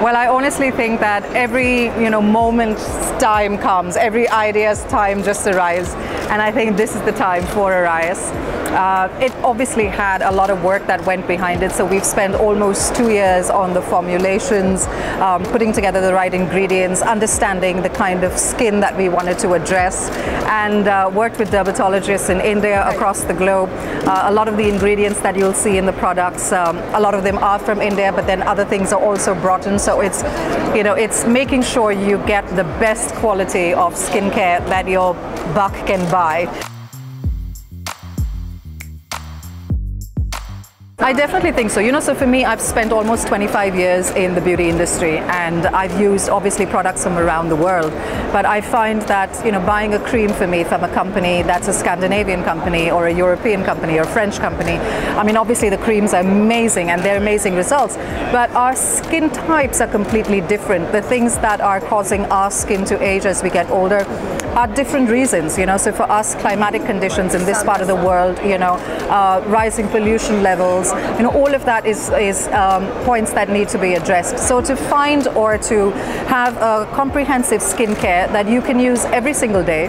Well, I honestly think that every you know moment's time comes, every idea's time just arrives, and I think this is the time for Arias. Uh, it obviously had a lot of work that went behind it, so we've spent almost two years on the formulations, um, putting together the right ingredients, understanding the kind of skin that we wanted to address, and uh, worked with dermatologists in India, across the globe. Uh, a lot of the ingredients that you'll see in the products, um, a lot of them are from India, but then other things are also brought in. So it's, you know, it's making sure you get the best quality of skincare that your buck can buy. I definitely think so. You know, so for me, I've spent almost 25 years in the beauty industry and I've used obviously products from around the world. But I find that, you know, buying a cream for me from a company that's a Scandinavian company or a European company or a French company, I mean, obviously the creams are amazing and they're amazing results, but our skin types are completely different. The things that are causing our skin to age as we get older are different reasons, you know. So for us, climatic conditions in this part of the world, you know, uh, rising pollution levels, you know, all of that is, is um, points that need to be addressed. So to find or to have a comprehensive skincare that you can use every single day,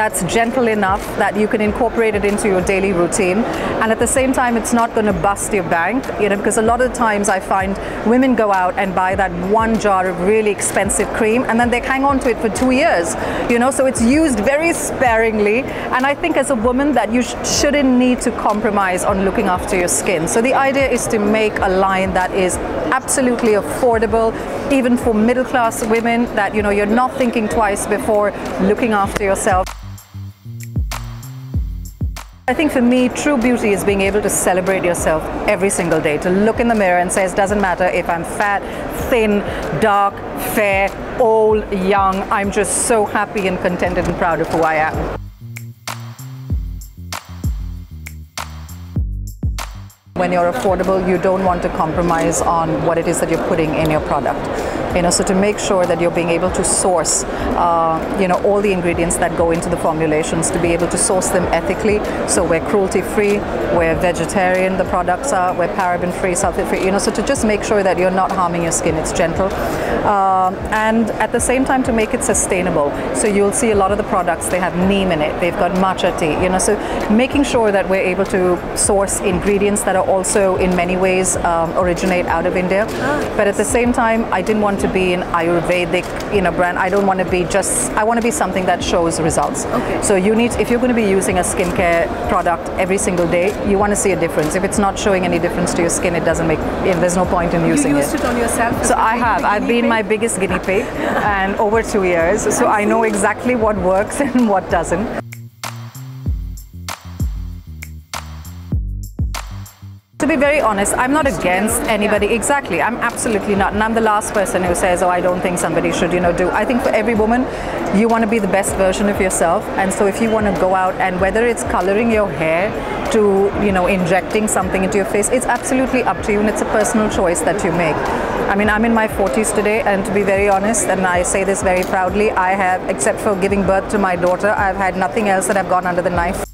that's gentle enough that you can incorporate it into your daily routine, and at the same time, it's not going to bust your bank, you know, because a lot of times I find women go out and buy that one jar of really expensive cream, and then they hang on to it for two years, you know. So it's used very sparingly, and I think as a woman that you sh shouldn't need to compromise on looking after your skin. So the idea is to make a line that is absolutely affordable, even for middle class women, that you know you're not thinking twice before looking after yourself. I think for me, true beauty is being able to celebrate yourself every single day, to look in the mirror and say, it doesn't matter if I'm fat, thin, dark, fair, old, young, I'm just so happy and contented and proud of who I am. When you're affordable, you don't want to compromise on what it is that you're putting in your product. You know, so to make sure that you're being able to source, uh, you know, all the ingredients that go into the formulations, to be able to source them ethically. So we're cruelty-free, we're vegetarian, the products are, we're paraben-free, sulfate-free. You know, so to just make sure that you're not harming your skin, it's gentle, uh, and at the same time to make it sustainable. So you'll see a lot of the products they have neem in it, they've got matcha tea. You know, so making sure that we're able to source ingredients that are also in many ways um, originate out of India. Ah. But at the same time, I didn't want to be an Ayurvedic you know, brand. I don't want to be just, I want to be something that shows results. Okay. So you need, if you're going to be using a skincare product every single day, you want to see a difference. If it's not showing any difference to your skin, it doesn't make, you know, there's no point in using it. You used it. it on yourself? So I have. I've been pig? my biggest guinea pig and over two years. So I know exactly what works and what doesn't. To be very honest, I'm not against anybody. Exactly, I'm absolutely not. And I'm the last person who says, oh, I don't think somebody should, you know, do. I think for every woman, you want to be the best version of yourself. And so if you want to go out and whether it's coloring your hair to, you know, injecting something into your face, it's absolutely up to you and it's a personal choice that you make. I mean, I'm in my 40s today, and to be very honest, and I say this very proudly, I have, except for giving birth to my daughter, I've had nothing else that I've gone under the knife.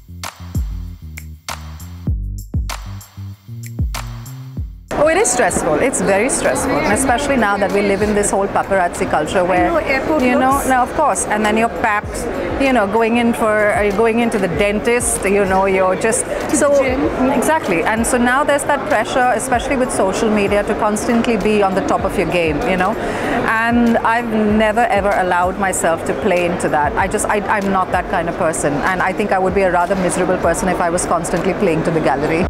Oh, it is stressful. It's very stressful, especially now that we live in this whole paparazzi culture where know, you know, now of course, and then you're packed, you know, going in for uh, going into the dentist, you know, you're just so exactly, and so now there's that pressure, especially with social media, to constantly be on the top of your game, you know, and I've never ever allowed myself to play into that. I just I, I'm not that kind of person, and I think I would be a rather miserable person if I was constantly playing to the gallery.